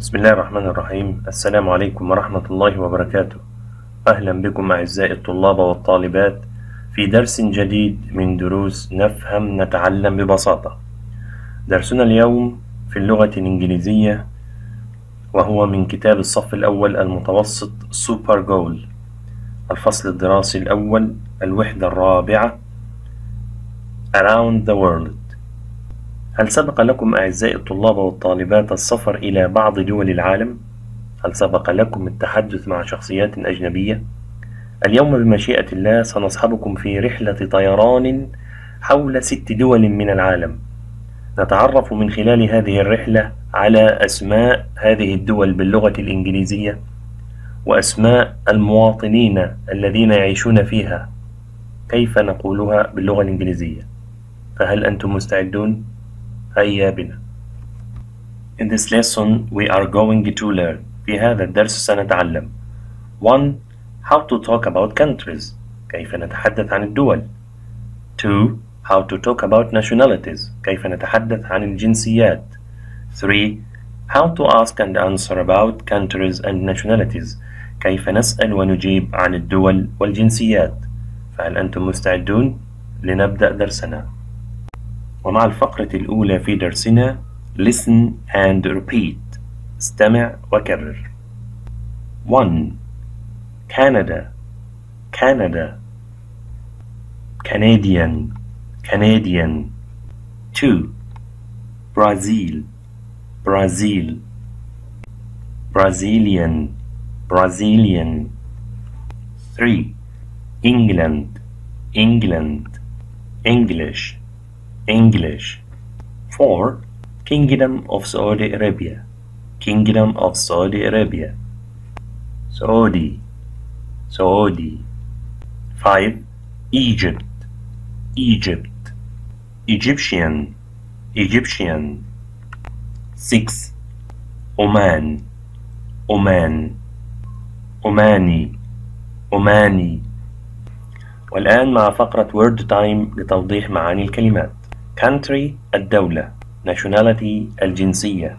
بسم الله الرحمن الرحيم السلام عليكم ورحمة الله وبركاته أهلا بكم أعزائي الطلاب والطالبات في درس جديد من دروس نفهم نتعلم ببساطة درسنا اليوم في اللغة الإنجليزية وهو من كتاب الصف الأول المتوسط سوبر جول الفصل الدراسي الأول الوحدة الرابعة Around the World. هل سبق لكم أعزائي الطلاب والطالبات السفر إلى بعض دول العالم؟ هل سبق لكم التحدث مع شخصيات أجنبية؟ اليوم بمشيئة الله سنصحبكم في رحلة طيران حول ست دول من العالم نتعرف من خلال هذه الرحلة على أسماء هذه الدول باللغة الإنجليزية وأسماء المواطنين الذين يعيشون فيها كيف نقولها باللغة الإنجليزية فهل أنتم مستعدون؟ هيا بنا In this lesson we are going to learn في هذا الدرس سنتعلم 1. How to talk about countries كيف نتحدث عن الدول 2. How to talk about nationalities كيف نتحدث عن الجنسيات 3. How to ask and answer about countries and nationalities كيف نسأل ونجيب عن الدول والجنسيات فهل أنتم مستعدون؟ لنبدأ درسنا ومع الفقرة الأولى في درسنا listen and repeat استمع وكرر 1 Canada Canada Canadian Canadian 2 Brazil Brazil Brazilian Brazilian 3 England England English English 4 Kingdom of Saudi Arabia Kingdom of Saudi Arabia Saudi Saudi 5 Egypt Egypt Egyptian Egyptian 6 Oman Oman Omani Omani والآن مع فقرة word time لتوضيح معاني الكلمات country الدولة. Nationality الجنسية.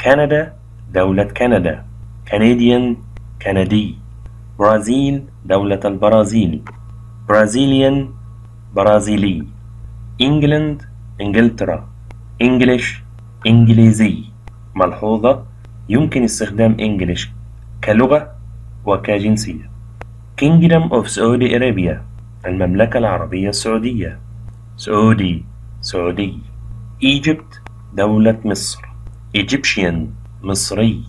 كندا دولة كندا. Canadian كندي برازيل دولة البرازيل. Brazilian برازيلي. England إنجلترا. English إنجليزي. ملحوظة يمكن استخدام English كلغة وكجنسية. Kingdom of Saudi Arabia المملكة العربية السعودية. سعودي. سعودي Egypt دولة مصر Egyptian مصري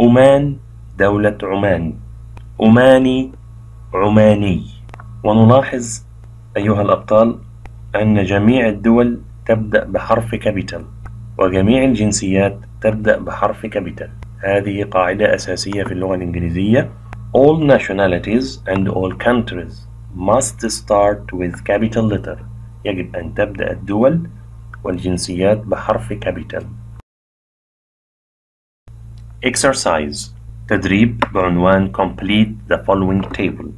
أمان دولة عمان Omani عماني. ونلاحظ أيها الأبطال أن جميع الدول تبدأ بحرف capital وجميع الجنسيات تبدأ بحرف capital. هذه قاعدة أساسية في اللغة الإنجليزية. All nationalities and all countries must start with capital letter. يجب أن تبدأ الدول والجنسيات بحرف capital Exercise. تدريب بعنوان Complete the following table.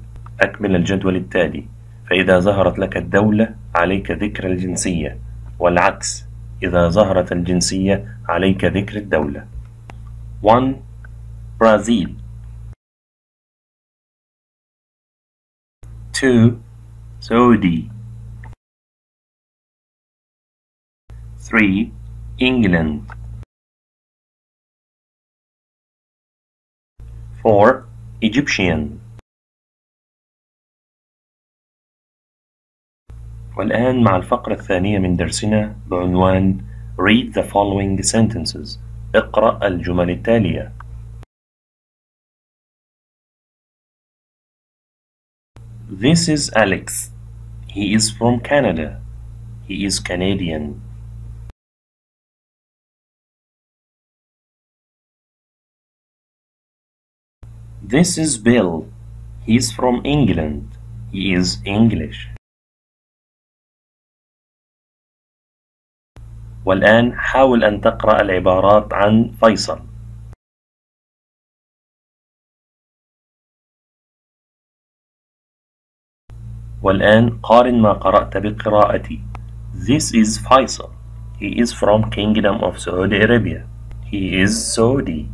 أكمل الجدول التالي. فإذا ظهرت لك الدولة عليك ذكر الجنسية. والعكس إذا ظهرت الجنسية عليك ذكر الدولة. 1. Brazil. 2. Saudi. 3. England 4. Egyptian والآن مع الفقرة الثانية من درسنا بعنوان Read the following sentences اقرأ الجمل التالية This is Alex. He is from Canada. He is Canadian. This is Bill. He is from England. He is English. والآن حاول أن تقرأ العبارات عن فيصل. والآن قارن ما قرأت بقراءتي This is Faisal. He is from Kingdom of Saudi Arabia. He is Saudi.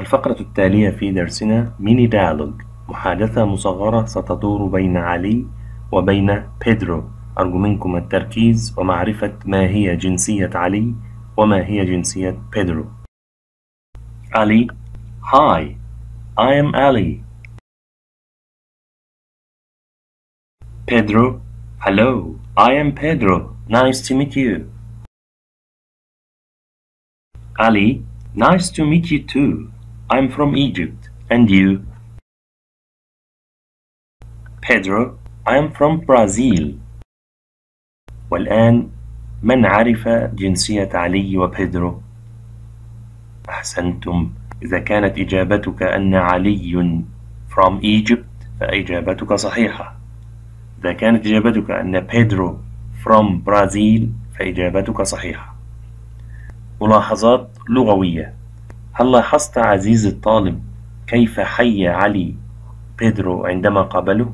الفقرة التالية في درسنا mini dialogue محادثة مصغرة ستدور بين علي وبين بيدرو أرجو منكم التركيز ومعرفة ما هي جنسية علي وما هي جنسية بيدرو علي Hi, I am Ali. Pedro Hello, I am Pedro. Nice to meet you. Ali Nice to meet you too. I'm from Egypt. And you? Pedro I am from Brazil. والآن من عرف جنسية علي وبيدرو؟ أحسنتم إذا كانت إجابتك أن علي from Egypt فإجابتك صحيحة إذا كانت إجابتك أن بيدرو from Brazil فإجابتك صحيحة ملاحظات لغوية هل لاحظت عزيزي الطالب كيف حي علي بيدرو عندما قابله؟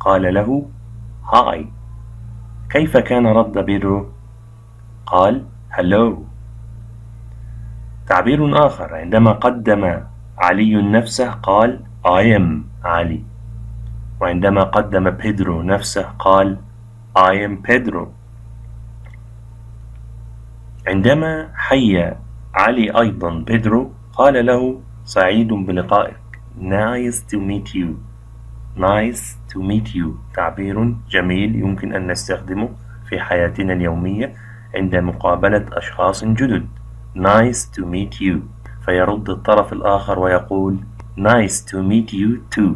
قال له hi كيف كان رد بيدرو؟ قال hello تعبير آخر عندما قدم علي نفسه قال I am علي وعندما قدم بيدرو نفسه قال I am بيدرو عندما حي علي أيضا بيدرو قال له سعيد بلقائك. Nice to meet you. Nice to meet you. تعبير جميل يمكن أن نستخدمه في حياتنا اليومية عند مقابلة أشخاص جدد. Nice to meet you. فيرد الطرف الآخر ويقول Nice to meet you too.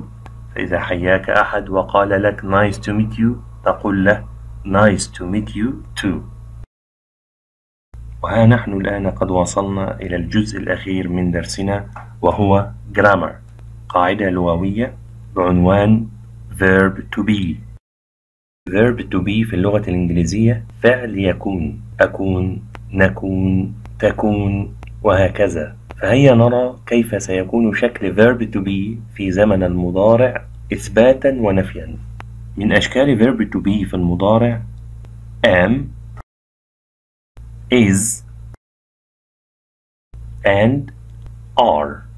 فإذا حياك أحد وقال لك Nice to meet you. تقول له Nice to meet you too. وها نحن الآن قد وصلنا إلى الجزء الأخير من درسنا وهو Grammar قاعدة لغوية بعنوان Verb to be. Verb to be في اللغة الإنجليزية فعل يكون أكون نكون تكون وهكذا. فهيا نرى كيف سيكون شكل verb to be في زمن المضارع إثباتا ونفيا. من أشكال verb to be في المضارع am is and are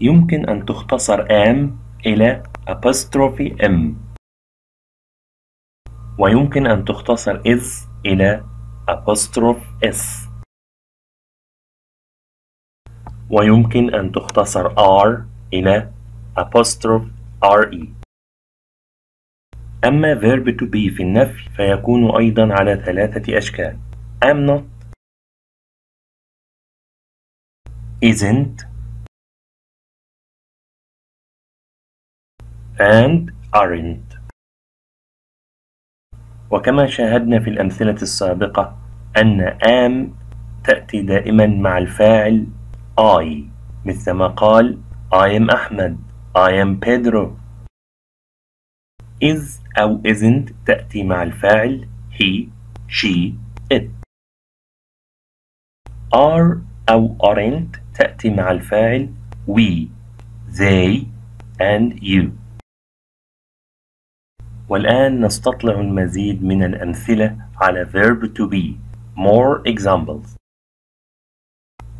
يمكن أن تختصر am إلى apostrophe m ويمكن أن تختصر is إلى apostrophe s ويمكن أن تختصر r إلى apostrophe re أما verb to be في النفي فيكون أيضا على ثلاثة أشكال. Am not. Isn't. And aren't. وكما شاهدنا في الأمثلة السابقة أن am تأتي دائما مع الفاعل I مثلما قال I am أحمد I am Pedro. Is أو isn't تأتي مع الفاعل he she it. Are أو aren't تأتي مع الفاعل we they and you. والآن نستطلع المزيد من الأمثلة على verb to be. More examples.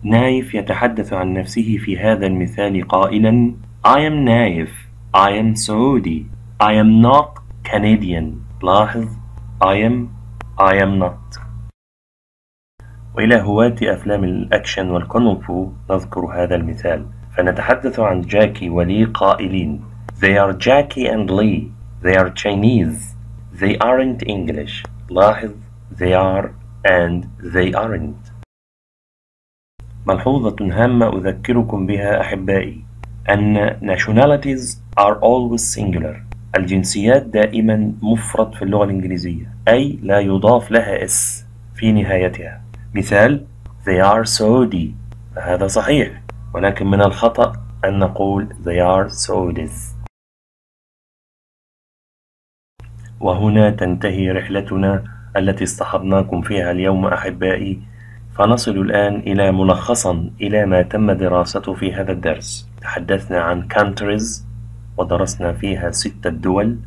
نايف يتحدث عن نفسه في هذا المثال قائلا I am نايف I am Saudi. I am not Canadian لاحظ I am I am not وإلى هواة أفلام الأكشن والكونغ نذكر هذا المثال فنتحدث عن جاكي ولي قائلين They are Jackie and Lee They are Chinese They aren't English لاحظ They are and they aren't ملحوظة هامة أذكركم بها أحبائي أن nationalities are always singular الجنسيات دائما مفرد في اللغة الإنجليزية أي لا يضاف لها اس في نهايتها. مثال they are Saudi. فهذا صحيح ولكن من الخطأ أن نقول they are Saudis. وهنا تنتهي رحلتنا التي اصطحبناكم فيها اليوم أحبائي. فنصل الآن إلى ملخصا إلى ما تم دراسته في هذا الدرس. تحدثنا عن countries ودرسنا فيها ستة دول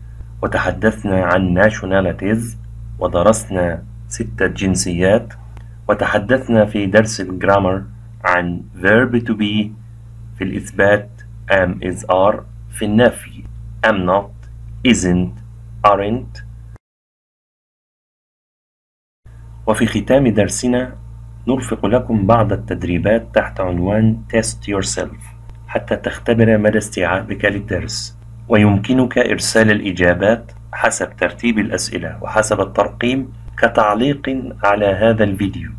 وتحدثنا عن nationalities ودرسنا ستة جنسيات وتحدثنا في درس الجرامر عن verb to be في الإثبات am is are في النفي am not isn't aren't. وفي ختام درسنا نرفق لكم بعض التدريبات تحت عنوان Test Yourself. حتى تختبر مدى استيعابك للدرس ويمكنك إرسال الإجابات حسب ترتيب الأسئلة وحسب الترقيم كتعليق على هذا الفيديو.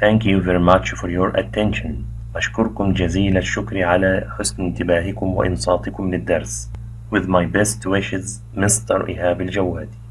Thank you very much for your attention. أشكركم جزيل الشكر على حسن انتباهكم وإنصاتكم للدرس. With my best wishes, Mr. إيهاب الجوادي.